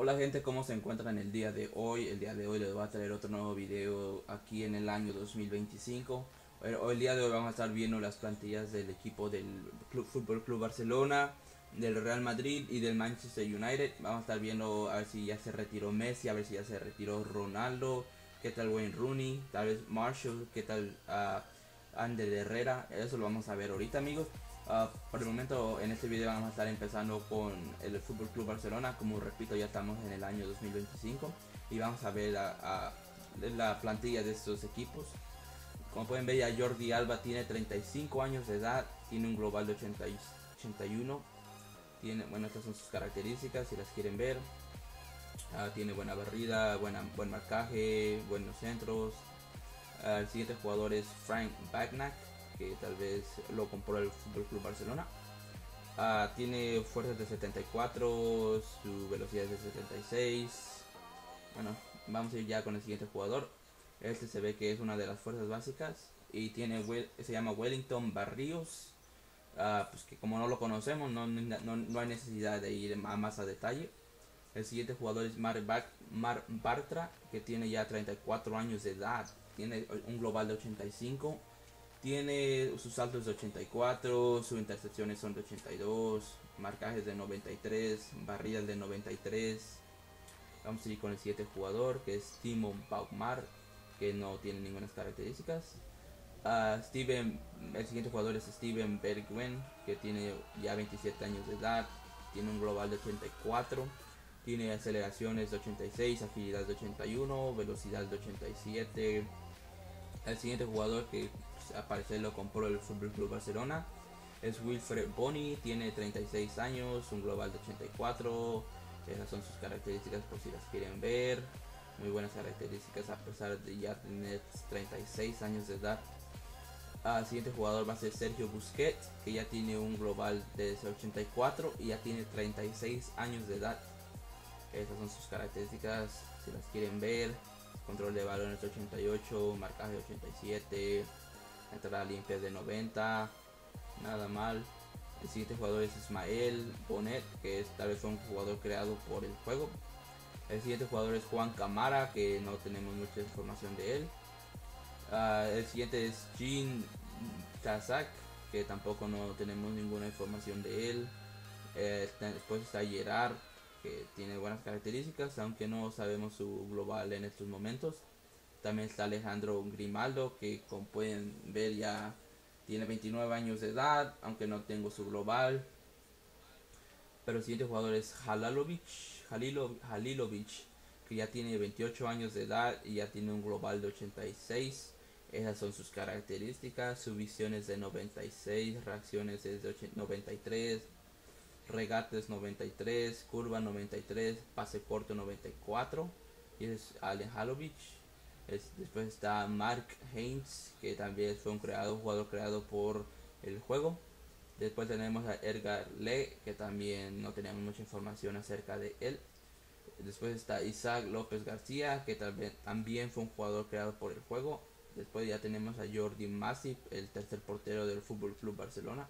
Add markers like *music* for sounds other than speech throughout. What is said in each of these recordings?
Hola gente, ¿cómo se encuentran el día de hoy? El día de hoy les voy a traer otro nuevo video aquí en el año 2025. Hoy el día de hoy vamos a estar viendo las plantillas del equipo del Club, Fútbol Club Barcelona, del Real Madrid y del Manchester United. Vamos a estar viendo a ver si ya se retiró Messi, a ver si ya se retiró Ronaldo, qué tal Wayne Rooney, tal vez Marshall, qué tal uh, Ander Herrera. Eso lo vamos a ver ahorita amigos. Uh, por el momento en este video vamos a estar empezando con el Fútbol Club Barcelona. Como repito, ya estamos en el año 2025 y vamos a ver la plantilla de estos equipos. Como pueden ver, ya Jordi Alba tiene 35 años de edad, tiene un global de 80, 81. Tiene, bueno, estas son sus características si las quieren ver. Uh, tiene buena barrida, buena, buen marcaje, buenos centros. Uh, el siguiente jugador es Frank Bagnac que tal vez lo compró el Fútbol Club Barcelona. Uh, tiene fuerzas de 74, su velocidad es de 76. Bueno, vamos a ir ya con el siguiente jugador. Este se ve que es una de las fuerzas básicas y tiene se llama Wellington Barrios. Uh, pues que como no lo conocemos, no, no, no, hay necesidad de ir más a detalle. El siguiente jugador es Mar, Mar Bartra, que tiene ya 34 años de edad. Tiene un global de 85 tiene sus saltos de 84, sus intercepciones son de 82, marcajes de 93, barridas de 93. Vamos a ir con el siguiente jugador que es Timon Baumar, que no tiene ninguna características. Uh, Steven, el siguiente jugador es Steven Bergwijn, que tiene ya 27 años de edad, tiene un global de 84, tiene aceleraciones de 86, agilidad de 81, velocidad de 87. El siguiente jugador que aparecer lo compró el Fútbol Club Barcelona. Es Wilfred Boni, tiene 36 años, un global de 84. Esas son sus características por si las quieren ver. Muy buenas características a pesar de ya tener 36 años de edad. El siguiente jugador va a ser Sergio Busquets, que ya tiene un global de 84 y ya tiene 36 años de edad. Esas son sus características, si las quieren ver. Control de balones 88, marcaje 87, entrada limpia de 90, nada mal. El siguiente jugador es Ismael Bonet, que es tal vez un jugador creado por el juego. El siguiente jugador es Juan Camara, que no tenemos mucha información de él. Uh, el siguiente es Jean Kazak, que tampoco no tenemos ninguna información de él. Eh, después está Gerard, que tiene buenas características, aunque no sabemos su global en estos momentos. También está Alejandro Grimaldo, que como pueden ver ya tiene 29 años de edad, aunque no tengo su global. Pero el siguiente jugador es Halalovic, Halilovic, que ya tiene 28 años de edad y ya tiene un global de 86. Esas son sus características. Su visión es de 96, reacciones es de 93, regates 93, curva 93, pase corto 94. Y es Alejalovic después está Mark Haynes, que también fue un creado, jugador creado por el juego. Después tenemos a Edgar Le, que también no teníamos mucha información acerca de él. Después está Isaac López García, que también, también fue un jugador creado por el juego. Después ya tenemos a Jordi Masip, el tercer portero del Fútbol Club Barcelona.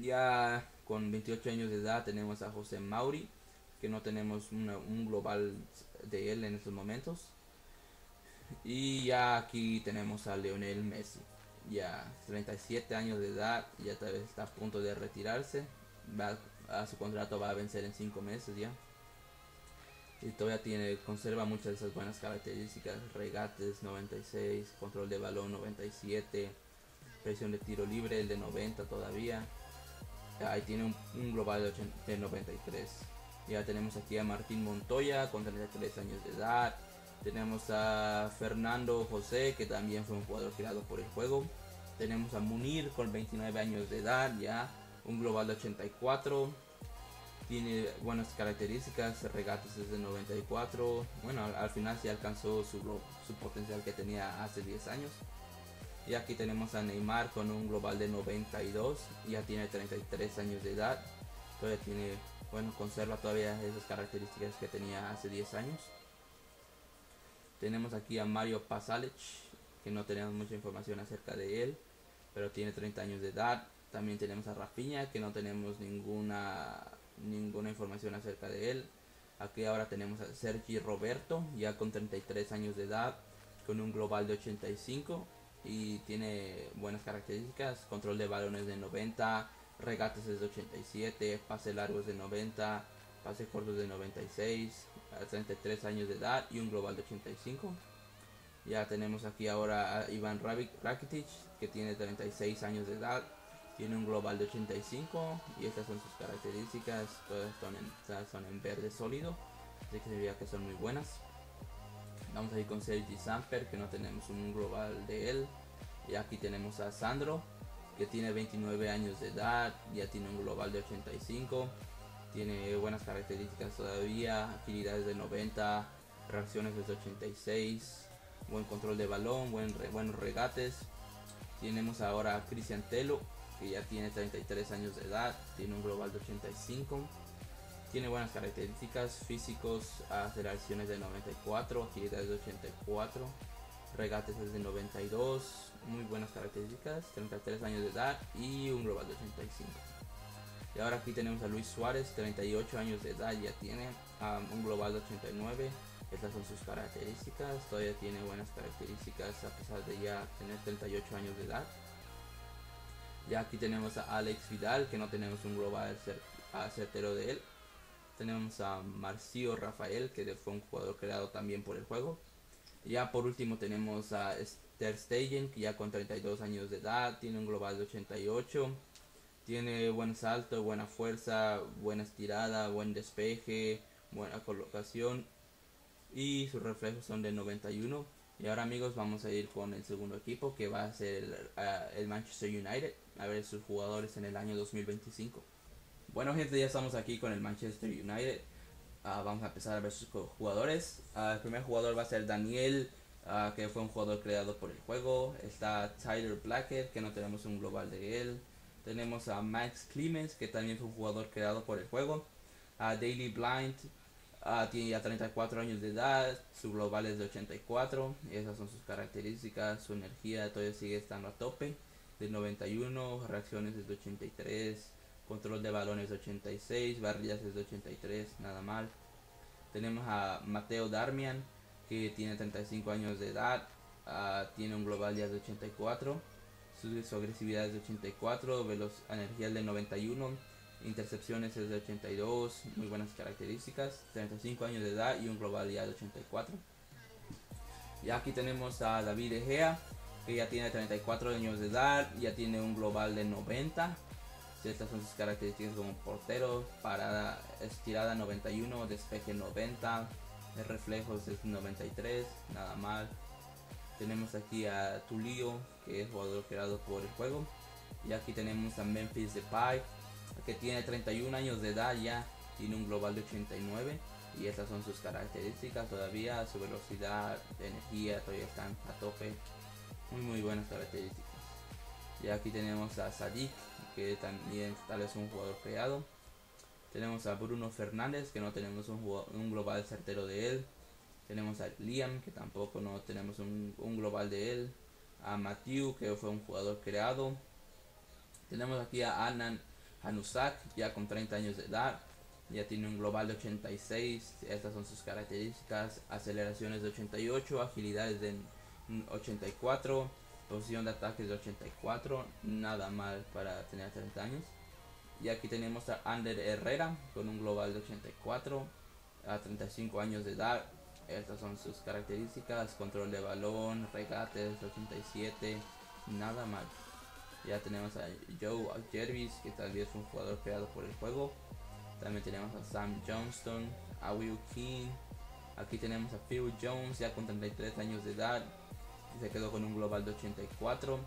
Ya con 28 años de edad tenemos a José Mauri, que no tenemos un global de él en estos momentos. Y ya aquí tenemos a Leonel Messi. Ya 37 años de edad, ya tal vez está a punto de retirarse. Va, a su contrato va a vencer en 5 meses ya. Y todavía tiene, conserva muchas de esas buenas características. Regates 96, control de balón 97, presión de tiro libre el de 90 todavía. Ahí tiene un, global de, de 93. Ya tenemos aquí a Martín Montoya con 33 años de edad. Tenemos a Fernando José, que también fue un jugador creado por el juego. Tenemos a Munir con 29 años de edad, ya un global de 84. Tiene buenas características, regates desde 94. Bueno, al, final sí alcanzó su, su potencial que tenía hace 10 años. Y aquí tenemos a Neymar con un global de 92. Ya tiene 33 años de edad. Todavía tiene bueno, conserva todavía esas características que tenía hace 10 años. Tenemos aquí a Mario Pasalic, que no tenemos mucha información acerca de él, pero tiene 30 años de edad. También tenemos a Rafinha, que no tenemos ninguna ninguna información acerca de él. Aquí ahora tenemos a Sergi Roberto, ya con 33 años de edad, con un global de 85 y tiene buenas características, control de balones de 90, regates es de 87, pase largos de 90, pase cortos de 96, a 33 años de edad y un global de 85. Ya tenemos aquí ahora a Iván Rakitic, que tiene 36 años de edad, tiene un global de 85 y estas son sus características, todas son en, son en verde sólido, así que se veía que son muy buenas. Vamos a ir con Sergi Samper, que no tenemos un global de él. Y aquí tenemos a Sandro, que tiene 29 años de edad, ya tiene un global de 85. Tiene buenas características todavía, agilidades de 90, reacciones de 86, buen control de balón, buen buenos regates. Tenemos ahora a Cristian Telo, que ya tiene 33 años de edad, tiene un global de 85. Tiene buenas características físicos, aceleraciones de 94, agilidades de 84, regates de 92, muy buenas características, 33 años de edad y un global de 85. Y ahora aquí tenemos a Luis Suárez, 38 años de edad, ya tiene un global de 89. Estas son sus características, todavía tiene buenas características a pesar de ya tener 38 años de edad. Y aquí tenemos a Alex Vidal, que no tenemos un global certero de él. Tenemos a Marcio Rafael, que fue un jugador creado también por el juego. Ya por último tenemos a Ter Stegen, que ya con 32 años de edad, tiene un global de 88. Tiene buen salto, buena fuerza, buena estirada, buen despeje, buena colocación. Y sus reflejos son de 91. Y ahora amigos vamos a ir con el segundo equipo que va a ser el, el Manchester United. A ver sus jugadores en el año 2025. Bueno gente, ya estamos aquí con el Manchester United. Uh, vamos a empezar a ver sus jugadores. Uh, el primer jugador va a ser Daniel, uh, que fue un jugador creado por el juego. Está Tyler Blackett, que no tenemos un global de él. Tenemos a Max Clemens, que también fue un jugador creado por el juego. A Daily Blind, tiene ya 34 años de edad. Su global es de 84. Esas son sus características. Su energía todavía sigue estando a tope. De 91, reacciones es de 83 control de balones de 86, barrillas es de 83, nada mal. Tenemos a Mateo Darmian, que tiene 35 años de edad, uh, tiene un global ya de 84, su, su, agresividad es de 84, veloz, energía de 91, intercepciones es de 82, muy buenas características, 35 años de edad y un global ya de 84. Y aquí tenemos a David Egea, que ya tiene 34 años de edad, ya tiene un global de 90, estas son sus características como portero, parada estirada 91, despeje 90, el reflejos es 93, nada mal. Tenemos aquí a Tulio, que es jugador creado por el juego. Y aquí tenemos a Memphis Depay, que tiene 31 años de edad ya, tiene un global de 89. Y estas son sus características todavía, su velocidad, energía, todavía están a tope. Muy muy buenas características. Y aquí tenemos a Sadik, que también tal vez un jugador creado. Tenemos a Bruno Fernández, que no tenemos un, un global certero de él. Tenemos a Liam, que tampoco no tenemos un, un global de él. A Matthew, que fue un jugador creado. Tenemos aquí a Anan Hanusak, ya con 30 años de edad. Ya tiene un global de 86. Estas son sus características. Aceleraciones de 88, agilidades de 84 Posición de ataque de 84, nada mal para tener 30 años. Y aquí tenemos a Ander Herrera con un global de 84 a 35 años de edad. Estas son sus características, control de balón, regates 87, nada mal. Ya tenemos a Joe Jervis, que tal vez fue un jugador creado por el juego. También tenemos a Sam Johnston, a Will King. Aquí tenemos a Phil Jones, ya con 33 años de edad se quedó con un global de 84.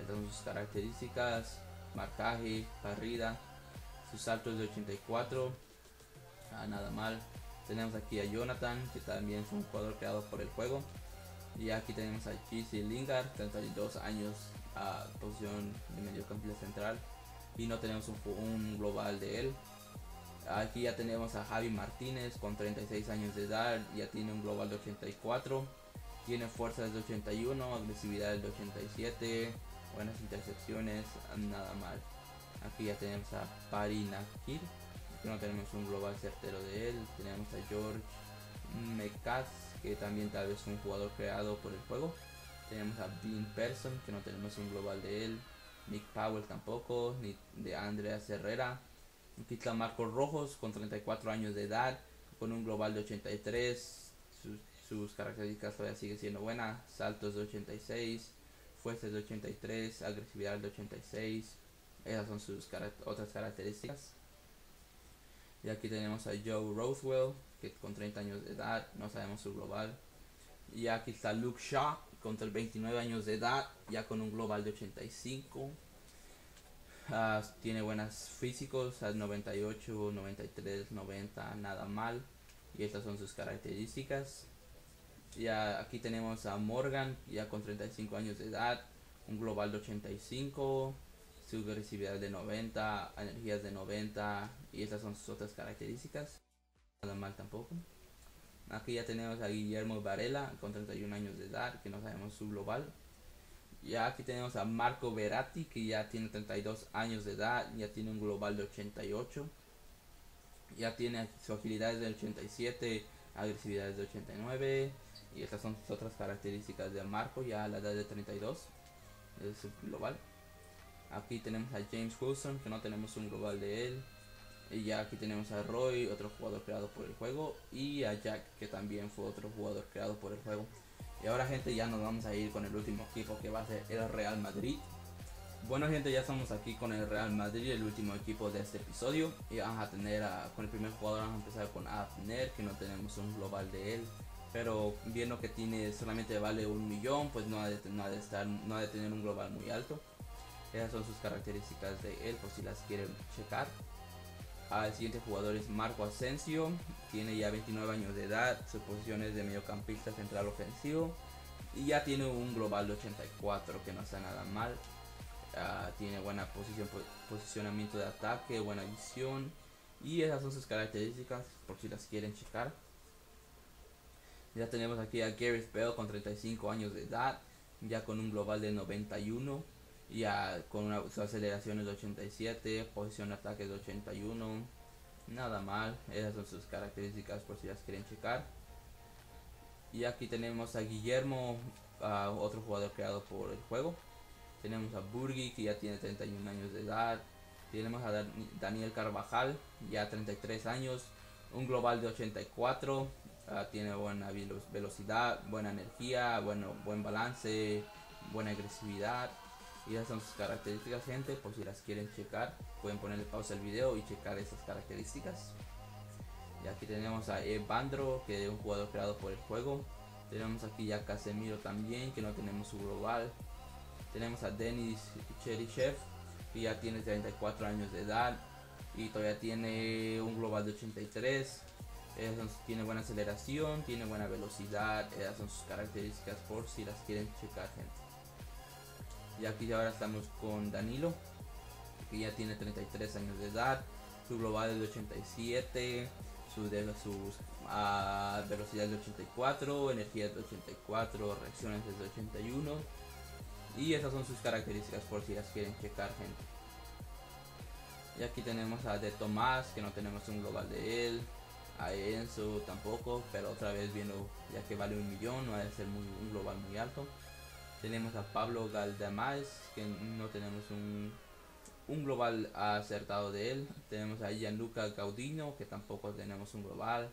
Estas sus características, marcaje, barrida, sus saltos de 84. Ah, nada mal. Tenemos aquí a Jonathan, que también es un jugador creado por el juego. Y aquí tenemos a Chisi Lingard, 32 años a posición de mediocampista central. Y no tenemos un, un, global de él. Aquí ya tenemos a Javi Martínez con 36 años de edad, ya tiene un global de 84 tiene fuerzas de 81, agresividad de 87, buenas intercepciones, nada mal. Aquí ya tenemos a Pari Nakir, que no tenemos un global certero de él. Tenemos a George Mekaz, que también tal vez es un jugador creado por el juego. Tenemos a Bean Person, que no tenemos un global de él. Nick Powell tampoco, ni de Andreas Herrera. Aquí está Marcos Rojos con 34 años de edad, con un global de 83. Sus, sus características todavía sigue siendo buena. Saltos de 86, fuerzas de 83, agresividad de 86. Esas son sus otras características. Y aquí tenemos a Joe Rothwell, que con 30 años de edad, no sabemos su global. Y aquí está Luke Shaw, con 29 años de edad, ya con un global de 85. Ah, tiene buenos físicos, 98, 93, 90, nada mal. Y estas son sus características. Ya aquí tenemos a Morgan, ya con 35 años de edad, un global de 85, su agresividad de 90, energías de 90 y estas son sus otras características. Nada mal tampoco. Aquí ya tenemos a Guillermo Varela con 31 años de edad, que no sabemos su global. Ya aquí tenemos a Marco Veratti, que ya tiene 32 años de edad, ya tiene un global de 88. Ya tiene su agilidad de 87, agresividad de 89. Y estas son sus otras características de Marco, ya a la edad de 32. Es su global. Aquí tenemos a James Wilson, que no tenemos un global de él. Y ya aquí tenemos a Roy, otro jugador creado por el juego. Y a Jack, que también fue otro jugador creado por el juego. Y ahora gente ya nos vamos a ir con el último equipo que va a ser el Real Madrid. Bueno gente, ya estamos aquí con el Real Madrid, el último equipo de este episodio. Y vamos a tener con el primer jugador, vamos a empezar con Abner, que no tenemos un global de él. Pero viendo que tiene solamente vale un millón, pues no ha de, no ha de estar, no ha de tener un global muy alto. Esas son sus características de él por si las quieren checar. El siguiente jugador es Marco Asensio, tiene ya 29 años de edad, su posición es de mediocampista central ofensivo y ya tiene un global de 84 que no está nada mal. Uh, tiene buena posición, posicionamiento de ataque, buena visión y esas son sus características por si las quieren checar. Ya tenemos aquí a Gareth Bell con 35 años de edad, ya con un global de 91 ya con una, su aceleración es de 87, posición de ataque de 81, nada mal, esas son sus características por si las quieren checar. Y aquí tenemos a Guillermo, otro jugador creado por el juego. Tenemos a Burgi que ya tiene 31 años de edad. Tenemos a Daniel Carvajal, ya 33 años, un global de 84. Ah, tiene buena velocidad, buena energía, bueno, buen balance, buena agresividad. Y esas son sus características gente. Por si las quieren checar pueden ponerle pausa al video y checar esas características. Y aquí tenemos a Evandro que es un jugador creado por el juego. Tenemos aquí ya Casemiro también que no tenemos su global. Tenemos a Denis Cherichev que ya tiene 34 años de edad y todavía tiene un global de 83 tiene buena aceleración, tiene buena velocidad, esas son sus características por si las quieren checar gente. Y aquí ahora estamos con Danilo, que ya tiene 33 años de edad, su global es de 87, su, de, sus uh, velocidad de 84, energía de 84, reacciones de 81. Y esas son sus características por si las quieren checar gente. Y aquí tenemos a De Tomás, que no tenemos un global de él. A Enzo tampoco, pero otra vez viendo ya que vale un millón, no debe ser muy, un global muy alto. Tenemos a Pablo Galdamás, que no tenemos un, global acertado de él. Tenemos a Gianluca Gaudino, que tampoco tenemos un global.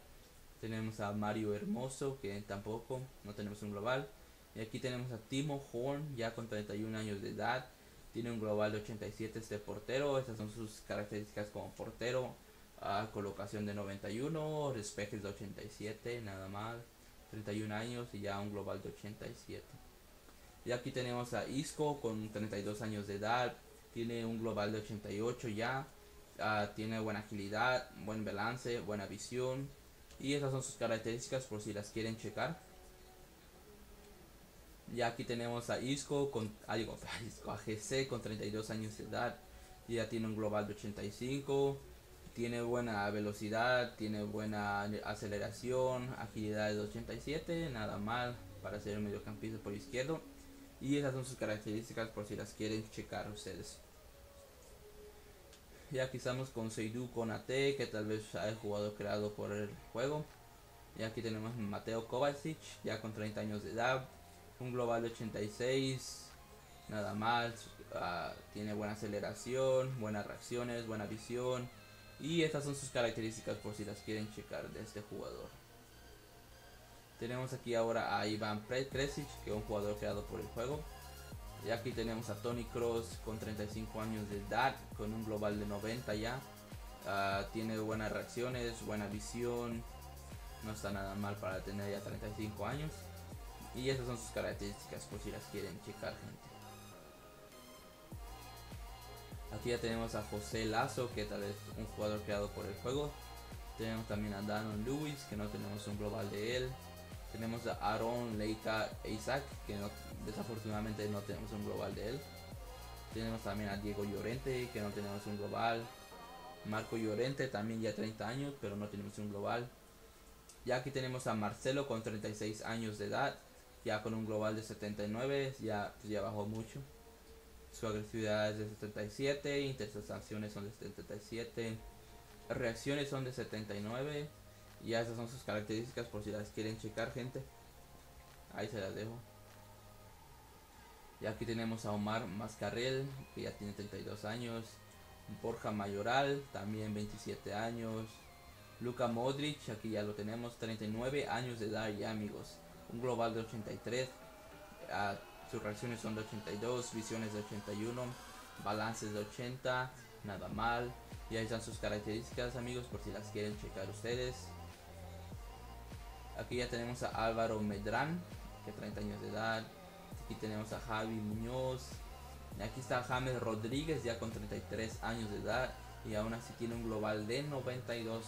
Tenemos a Mario Hermoso, que tampoco no tenemos un global. Y aquí tenemos a Timo Horn, ya con 31 años de edad. Tiene un global de 87 este portero. Estas son sus características como portero. A colocación de 91, despejes de 87, nada más. 31 años y ya un global de 87. Y aquí tenemos a Isco con 32 años de edad. Tiene un global de 88 ya. Uh, tiene buena agilidad, buen balance, buena visión. Y esas son sus características por si las quieren checar. Y aquí tenemos a Isco con ah, digo, *laughs* a GC con 32 años de edad. Ya tiene un global de 85. Tiene buena velocidad, tiene buena aceleración, agilidad de 87, nada mal para ser un mediocampista por izquierdo. Y esas son sus características por si las quieren checar ustedes. Y aquí estamos con Seydou Konate, que tal vez sea el jugador creado por el juego. Y aquí tenemos Mateo Kovacic, ya con 30 años de edad. Un global de 86, nada más. Uh, tiene buena aceleración, buenas reacciones, buena visión. Y estas son sus características por si las quieren checar de este jugador. Tenemos aquí ahora a Iván Kresic, que es un jugador creado por el juego. Y aquí tenemos a Tony Cross con 35 años de edad, con un global de 90 ya. Uh, tiene buenas reacciones, buena visión. No está nada mal para tener ya 35 años. Y esas son sus características por si las quieren checar gente. Aquí ya tenemos a José Lazo, que tal vez un jugador creado por el juego. Tenemos también a Danon Lewis, que no tenemos un global de él. Tenemos a Aaron Leica Isaac, que desafortunadamente no tenemos un global de él. Tenemos también a Diego Llorente, que no tenemos un global. Marco Llorente, también ya 30 años, pero no tenemos un global. Ya aquí tenemos a Marcelo con 36 años de edad, ya con un global de 79, ya, ya bajó mucho. Su agresividad es de 77, interceptaciones son de 77, reacciones son de 79 y esas son sus características por si las quieren checar gente. Ahí se las dejo. Y aquí tenemos a Omar Mascarrel, que ya tiene 32 años. Borja Mayoral, también 27 años. Luka Modric, aquí ya lo tenemos, 39 años de edad ya amigos. Un global de 83. Uh, sus reacciones son de 82, visiones de 81, balances de 80, nada mal. Y ahí están sus características amigos por si las quieren checar ustedes. Aquí ya tenemos a Álvaro Medrán, que 30 años de edad. Aquí tenemos a Javi Muñoz. Y aquí está James Rodríguez, ya con 33 años de edad. Y aún así tiene un global de 92.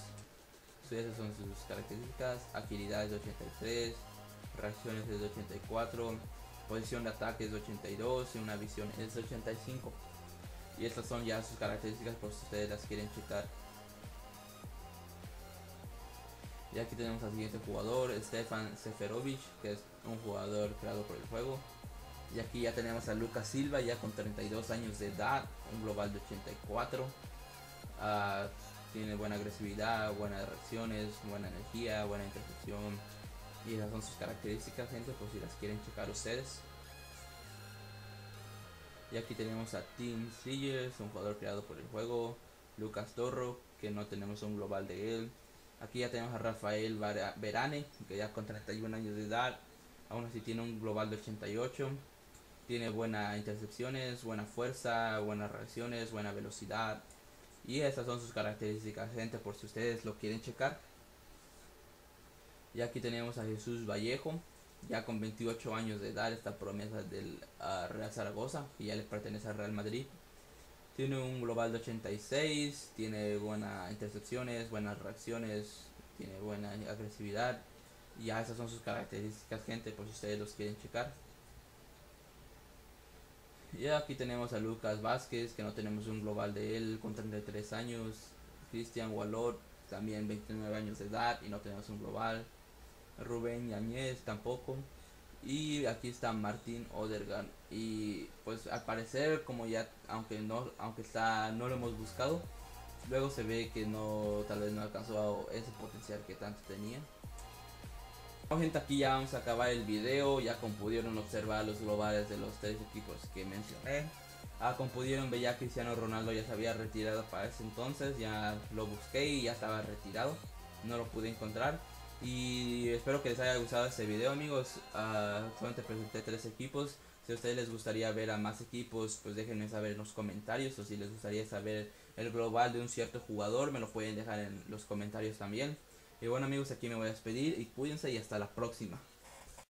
Esas son sus características. Agilidad de 83. Reacciones es de 84. Posición de ataque es de 82. Y una visión es de 85. Y estas son ya sus características por si ustedes las quieren checar. Y aquí tenemos al siguiente jugador, Stefan Seferovic, que es un jugador creado por el juego. Y aquí ya tenemos a Lucas Silva, ya con 32 años de edad, un global de 84. Uh, tiene buena agresividad, buenas reacciones, buena energía, buena intercepción. Y esas son sus características, gente, por si las quieren checar ustedes. Y aquí tenemos a Tim Sillers, un jugador creado por el juego. Lucas Torro, que no tenemos un global de él. Aquí ya tenemos a Rafael Verane, que ya con 31 años de edad, aún así tiene un global de 88. Tiene buenas intercepciones, buena fuerza, buenas reacciones, buena velocidad. Y esas son sus características, gente, por si ustedes lo quieren checar. Y aquí tenemos a Jesús Vallejo, ya con 28 años de edad, esta promesa del Real Zaragoza, que ya le pertenece al Real Madrid. Tiene un global de 86, tiene buenas intercepciones, buenas reacciones, tiene buena agresividad. Y ya esas son sus características, gente, por si ustedes los quieren checar. Y aquí tenemos a Lucas Vázquez, que no tenemos un global de él, con 33 años. Cristian Wallot, también 29 años de edad y no tenemos un global. Rubén Yañez tampoco. Y aquí está Martín Odergan. Y pues al parecer como ya aunque no aunque está no lo hemos buscado, luego se ve que no tal vez no alcanzó ese potencial que tanto tenía. Bueno, gente, aquí ya vamos a acabar el video, ya como pudieron observar los globales de los tres equipos que mencioné. Ah, como pudieron ver ya Cristiano Ronaldo ya se había retirado para ese entonces, ya lo busqué y ya estaba retirado, no lo pude encontrar. Y espero que les haya gustado este video amigos. Uh, solamente presenté tres equipos. Si a ustedes les gustaría ver a más equipos, pues déjenme saber en los comentarios. O si les gustaría saber el global de un cierto jugador, me lo pueden dejar en los comentarios también. Y bueno amigos, aquí me voy a despedir y cuídense y hasta la próxima.